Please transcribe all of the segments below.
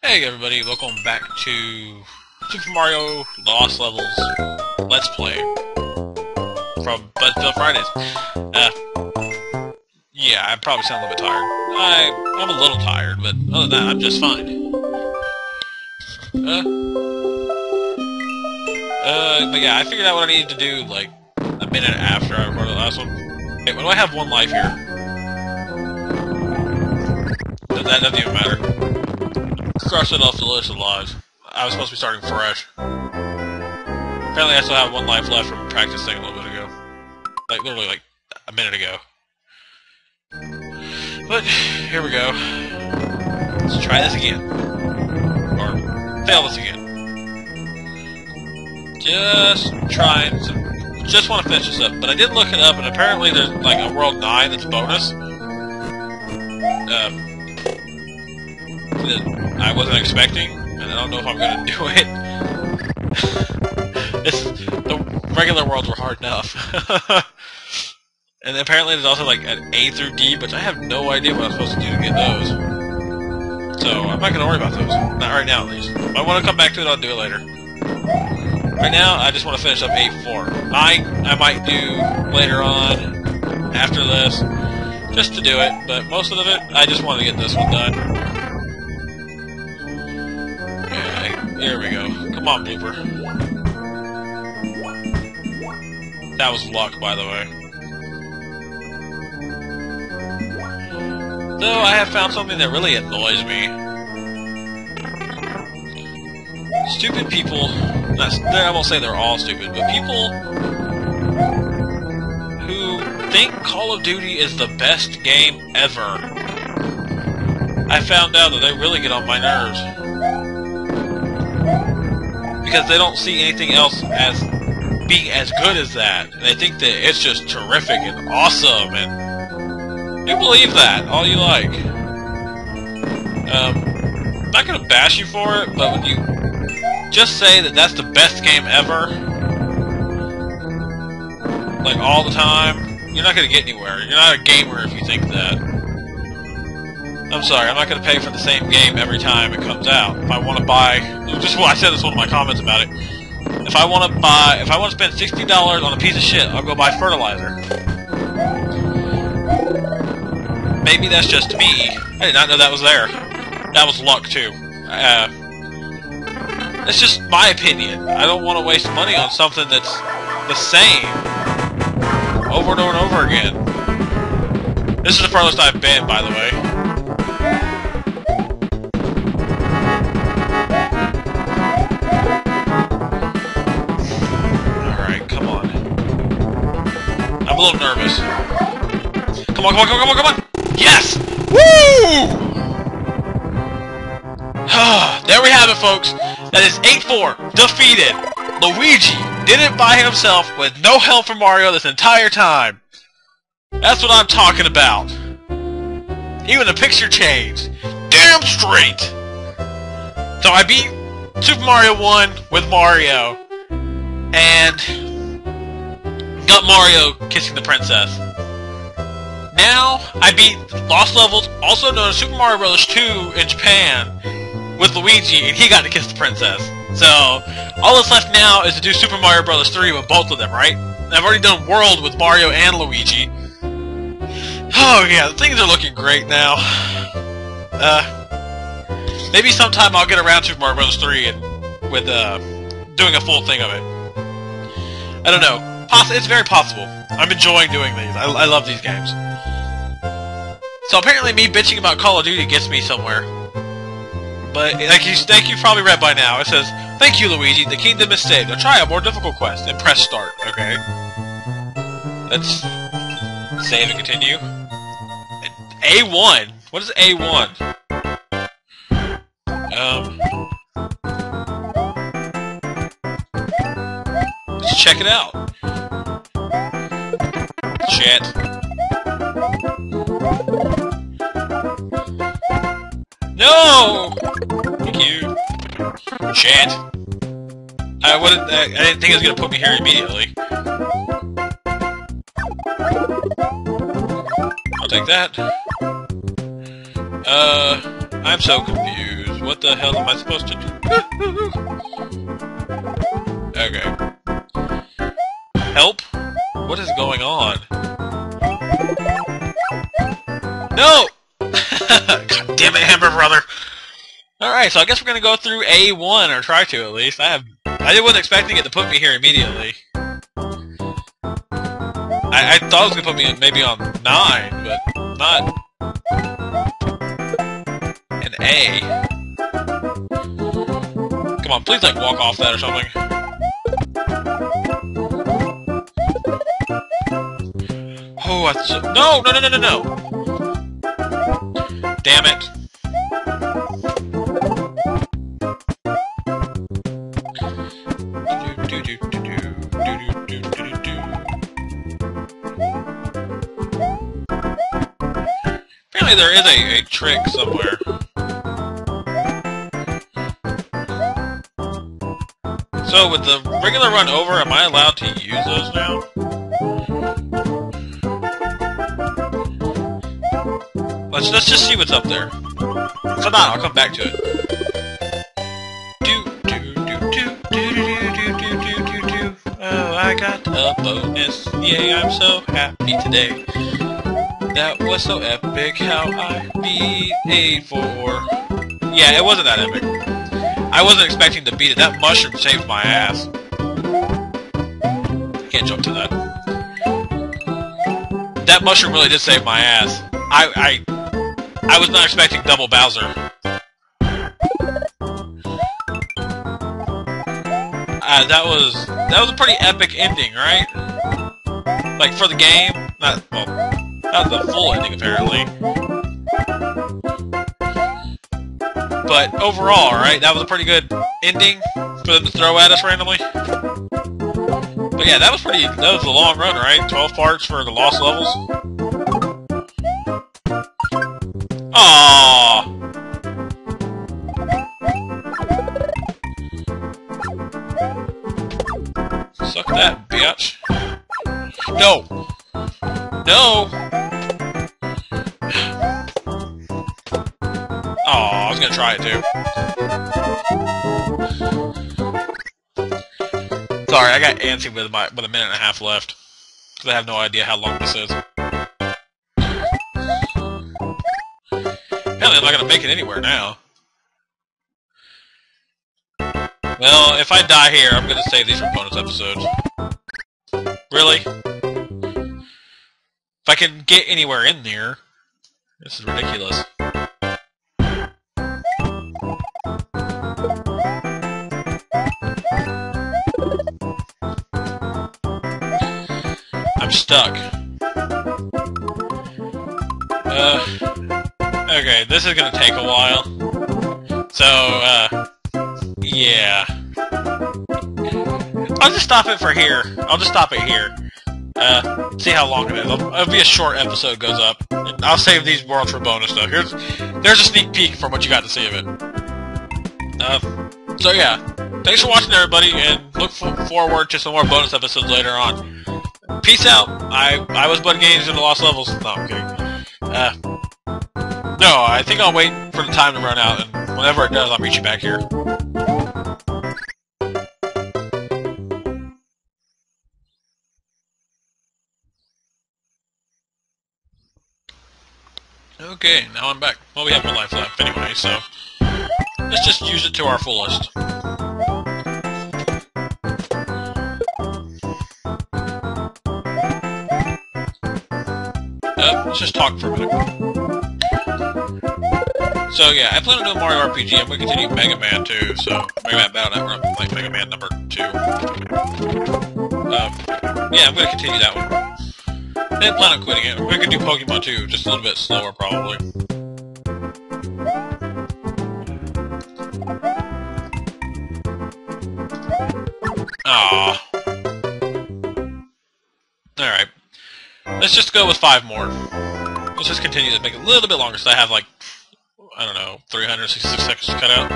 Hey everybody, welcome back to Super Mario Lost Levels Let's Play from Buzzkill Fridays. Uh, yeah, I probably sound a little bit tired. I, I'm a little tired, but other than that, I'm just fine. Uh, uh, but yeah, I figured out what I needed to do, like, a minute after I recorded the last one. Okay, what do I have one life here? That doesn't even matter. Cross it off the list of lives. I was supposed to be starting fresh. Apparently I still have one life left from practicing a little bit ago. Like, literally, like, a minute ago. But, here we go. Let's try this again. Or, fail this again. Just trying to... Just want to finish this up. But I did look it up, and apparently there's, like, a World 9 that's bonus. Um, that I wasn't expecting, and I don't know if I'm gonna do it. the regular worlds were hard enough. and apparently there's also like an A through D, but I have no idea what I'm supposed to do to get those. So I'm not gonna worry about those. Not right now, at least. If I want to come back to it, I'll do it later. Right now, I just want to finish up 8-4. 9, I might do later on, after this, just to do it, but most of it, I just want to get this one done. There we go. Come on, blooper. That was luck, by the way. Though I have found something that really annoys me. Stupid people, not, I won't say they're all stupid, but people who think Call of Duty is the best game ever. I found out that they really get on my nerves because they don't see anything else as being as good as that. And they think that it's just terrific and awesome, and you believe that all you like. Um, I'm not gonna bash you for it, but when you just say that that's the best game ever, like all the time, you're not gonna get anywhere. You're not a gamer if you think that. I'm sorry, I'm not going to pay for the same game every time it comes out. If I want to buy, just well, I said this one of my comments about it. If I want to buy, if I want to spend sixty dollars on a piece of shit, I'll go buy fertilizer. Maybe that's just me. I did not know that was there. That was luck too. Uh, it's just my opinion. I don't want to waste money on something that's the same over and over and over again. This is the furthest I've been, by the way. I'm a little nervous. Come on, come on, come on, come on, come on! Yes! Woo! Ah, there we have it, folks. That is 8-4. Defeated. Luigi did it by himself with no help from Mario this entire time. That's what I'm talking about. Even the picture changed. Damn straight! So I beat Super Mario 1 with Mario. And got Mario kissing the princess. Now, I beat Lost Levels, also known as Super Mario Bros. 2 in Japan, with Luigi, and he got to kiss the princess. So, all that's left now is to do Super Mario Bros. 3 with both of them, right? I've already done World with Mario and Luigi. Oh yeah, things are looking great now. Uh, maybe sometime I'll get around to Super Mario Bros. 3 and with uh, doing a full thing of it. I don't know. Poss it's very possible. I'm enjoying doing these. I, I love these games. So apparently me bitching about Call of Duty gets me somewhere. But like you think you've probably read by now, it says, Thank you, Luigi, the kingdom is saved. Now try a more difficult quest, and press start, okay? Let's save and continue. A1? What is A1? Um... Let's check it out. Chat. No! Thank you. Chat. I wouldn't. I, I didn't think it was gonna put me here immediately. I'll take that. Uh, I'm so confused. what the hell am I supposed to do? okay. Help? What is going on? No! God damn it, Hammer Brother! Alright, so I guess we're gonna go through A1, or try to at least. I have I wasn't expecting it to put me here immediately. I, I thought it was gonna put me maybe on 9, but not an A. Come on, please like walk off that or something. Oh, I no, no, no, no, no, no! Damn it. Apparently there is a, a trick somewhere. So with the regular run over, am I allowed to use those now? Let's let's just see what's up there. If not, I'll come back to it. Oh, I got a bonus! Yay! I'm so happy today. That was so epic. How I beat a four. Yeah, it wasn't that epic. I wasn't expecting to beat it. That mushroom saved my ass. I Can't jump to that. That mushroom really did save my ass. I I I was not expecting double Bowser. Uh, that was that was a pretty epic ending, right? Like for the game, not well, not the full ending apparently. But overall, right, that was a pretty good ending for them to throw at us randomly. But yeah, that was pretty. That was a long run, right? Twelve parts for the lost levels. Aww. Suck that, bitch. No. No. Aw, I was gonna try it too. Sorry, I got antsy with my with a minute and a half left. Because I have no idea how long this is. Not gonna make it anywhere now. Well, if I die here, I'm gonna save these for bonus episodes. Really? If I can get anywhere in there. This is ridiculous. I'm stuck. Uh, okay, this is gonna take a while. So, uh, yeah. I'll just stop it for here. I'll just stop it here. Uh, see how long it is. It'll, it'll be a short episode goes up. I'll save these worlds for bonus stuff. Here's, there's a sneak peek from what you got to see of it. Uh, so yeah. Thanks for watching, everybody, and look forward to some more bonus episodes later on. Peace out. I I was Bud Gaines in the Lost Levels. No, I'm kidding. Uh, no, I think I'll wait for the time to run out, and whenever it does, I'll meet you back here. Okay, now I'm back. Well, we have one life left anyway, so let's just use it to our fullest. Uh, let's just talk for a minute. So yeah, I plan on doing Mario RPG. I'm to continue Mega Man too. So Mega Man Battle Network, playing Mega Man number two. Um, yeah, I'm to continue that one. I didn't plan on quitting it. Going to do Pokemon too, just a little bit slower probably. Ah. Alright. Let's just go with five more. Let's just continue to make it a little bit longer, so I have like, I don't know, 366 seconds to cut out.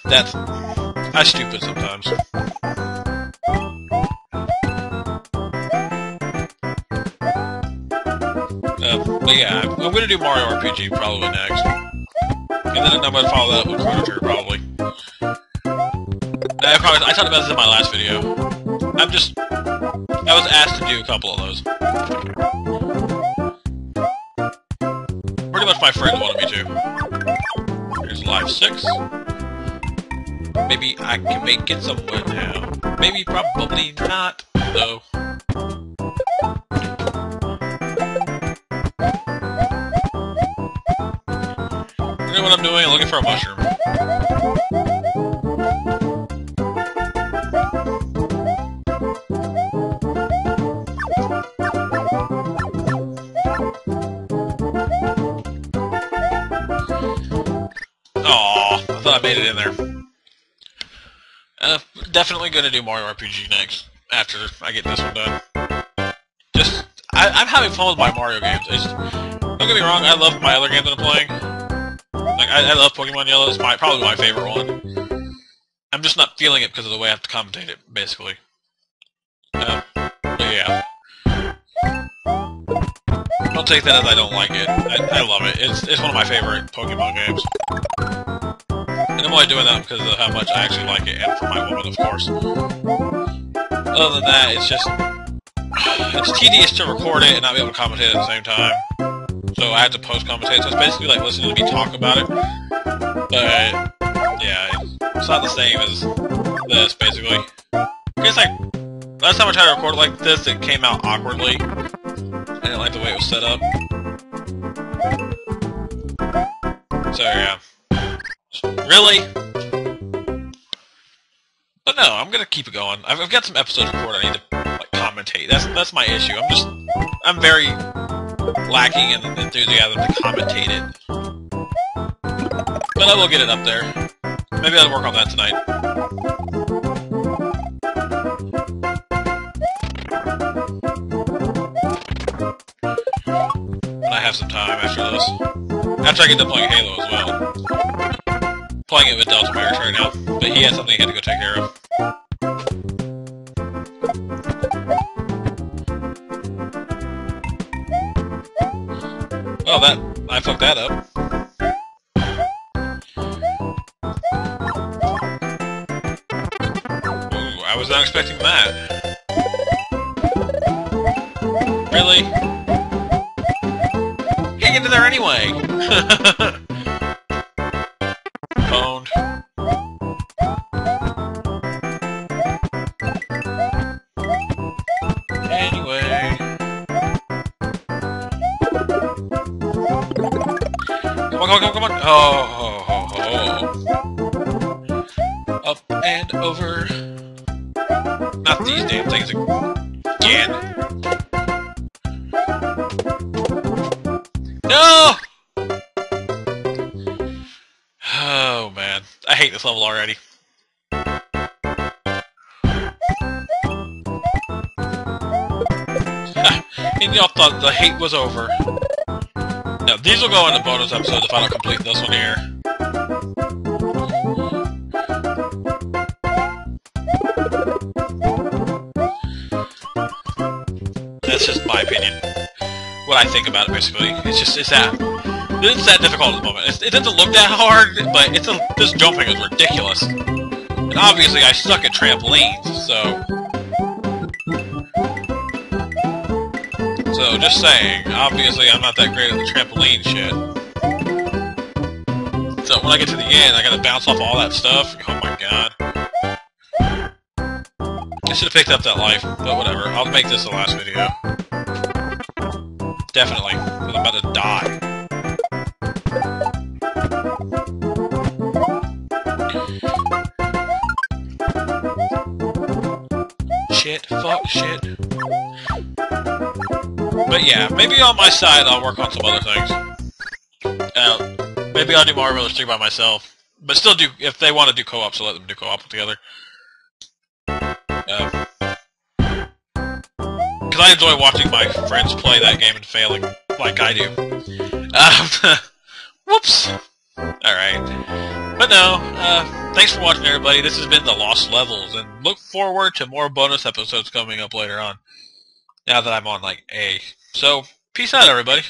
That's... I'm stupid sometimes. Uh, but yeah, I'm, I'm gonna do Mario RPG probably next. And then I'm gonna follow that with Chrono probably. I probably I talked about this in my last video. I'm just I was asked to do a couple of those. My friend wanted me to. Here's Live 6. Maybe I can make it somewhere now. Maybe, probably not, though. You know what I'm doing? I'm looking for a mushroom. Aw, I thought I made it in there. Uh, definitely gonna do Mario RPG next, after I get this one done. Just, I, I'm having fun with my Mario games. Don't get me wrong, I love my other games that I'm playing. Like, I, I love Pokemon Yellow, it's my, probably my favorite one. I'm just not feeling it because of the way I have to commentate it, basically. Uh, but yeah. Don't take that as I don't like it. I, I love it. It's, it's one of my favorite Pokemon games. And I'm only doing that because of how much I actually like it, and for my woman, of course. Other than that, it's just... It's tedious to record it and not be able to commentate at the same time. So I have to post-commentate, so it's basically like listening to me talk about it. But, yeah, it's not the same as this, basically. I guess, like, last time I tried to record it like this, it came out awkwardly. I didn't like the way it was set up. So, yeah. Really? But no, I'm gonna keep it going. I've, I've got some episodes recorded. I need to like commentate. That's that's my issue. I'm just I'm very lacking in enthusiasm to commentate it. But I will get it up there. Maybe I'll work on that tonight. Have some time after this. After I get done playing Halo as well playing it with Delta Merrix right now, but he had something he had to go take care of. Oh, that I fucked that up. Ooh, I was not expecting that. Really? There anyway. Owned. Anyway. Come on, come on, come on, come on. Oh, oh, oh. Up and over. Not these damn things again. Level already. and y'all thought the hate was over. Now, these will go in the bonus episode if I don't complete this one here. That's just my opinion. What I think about it, basically. It's just, it's that it's that difficult at the moment. It's, it doesn't look that hard, but it's a, this jumping is ridiculous. And obviously, I suck at trampolines, so... So, just saying, obviously I'm not that great at the trampoline shit. So, when I get to the end, I gotta bounce off all that stuff. Oh my god. I should have picked up that life, but whatever. I'll make this the last video. Definitely, But yeah, maybe on my side I'll work on some other things. Uh, maybe I'll do Mario Brothers 3 by myself. But still do, if they want to do co-op, so let them do co-op together. Because I enjoy watching my friends play that game and failing like I do. Um, whoops! Alright. But no, uh, thanks for watching everybody. This has been The Lost Levels, and look forward to more bonus episodes coming up later on. Now that I'm on, like, A. So, peace out everybody.